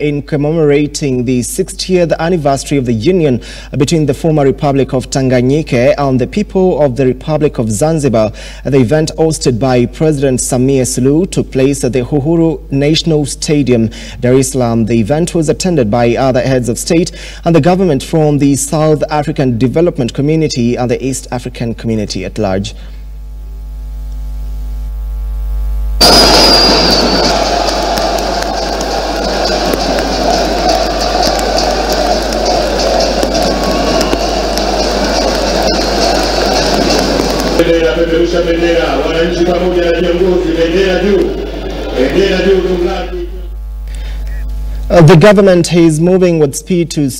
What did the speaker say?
in commemorating the 60th anniversary of the union between the former Republic of Tanganyika and the people of the Republic of Zanzibar. The event hosted by President Samia Suluhu took place at the Uhuru National Stadium, Dar es Salaam. The event was attended by other heads of state and the government from the South African Development Community and the East African community at large. Bendera, bendera, wananchi pamoja na viongozi, bendera juu, bendera juu. Uh, the government is moving with speed to